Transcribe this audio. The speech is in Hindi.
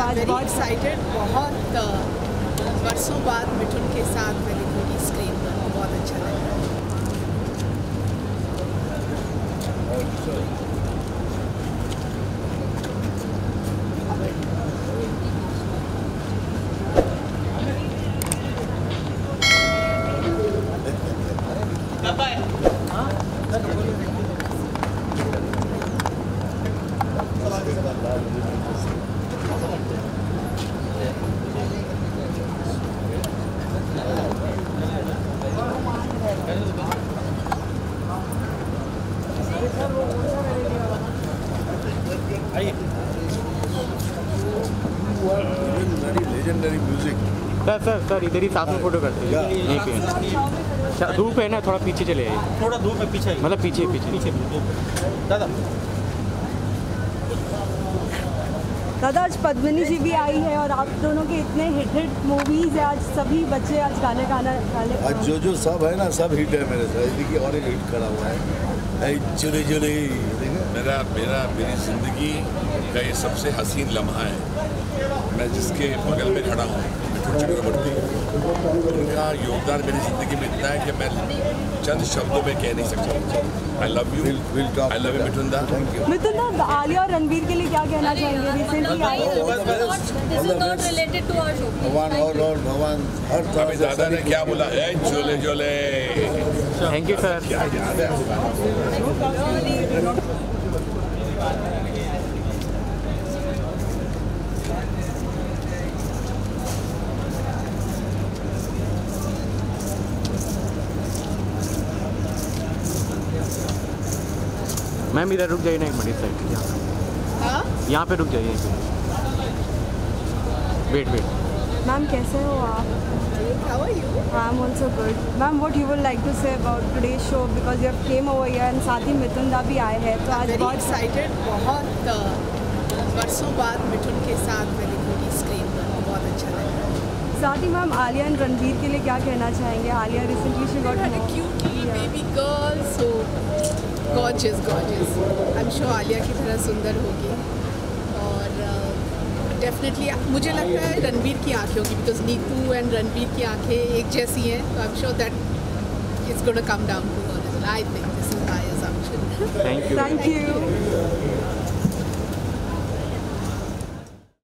आज बहुत एक्साइटेड बहुत अ, बरसों बाद मिठुन के साथ मैं लिखूँगी स्क्रीन पर बहुत अच्छा लग। रहा है legendary music. Sir sir sir इधर ही। साथ में फ़ोटो करते हैं यहीं पे धूप है ना थोड़ा पीछे चले आइए। थोड़ा धूप में पीछे मतलब पीछे पीछे। पीछे दादा। दादा आज पद्मिनी जी भी आई है और आप दोनों के इतने हिट हिट मूवीज़ है। आज सभी बच्चे आज गाने गाना गाने आज जो जो सब है ना सब हिट है मेरे साथ। देखिए और एक हिट खड़ा हुआ है। ऐ चुली मेरा मेरा मेरी ज़िंदगी का ये सबसे हसीन लम्हा है। मैं जिसके बगल में खड़ा हूँ मिठुन चक्रवर्ती उनका योगदान मेरी ज़िंदगी में इतना है कि मैं चंद शब्दों में कह नहीं सकता। I love you. I love you Mithun da thank you मिथुन दा आलिया और रणवीर के लिए क्या कहना चाहेंगे? है. भगवान और भगवान हर दादा ने क्या बोला? ए जोले जोले थैंक यू सर? मैम इधर रुक जाइए ना एक मिनट इस साइड यहाँ यहाँ पे रुक जाइए वेट वेट मैम कैसे हो आप? I am also good ma'am what you would like to say about today show because you came over year and साथ ही मिथुन दा भी आए हैं तो आज बहुत एक्साइटेड बहुत अ, बरसों बाद मिथुन के साथ मैं लिखूँगी स्क्रीन पर। बहुत अच्छा लग। रहा है साथ ही मैम आलिया एंड रणवीर के लिए क्या कहना चाहेंगे? Alia recently she got What a cute little baby girl, so gorgeous, gorgeous. I'm sure Alia की तरह सुंदर होगी। डेफिनेटली मुझे लगता है रणबीर की आँखें की बिकॉज़ नीतू एंड रणबीर की आँखें एक जैसी हैं तो I am sure that it's gonna come down to I think this is my assumption. Thank you thank you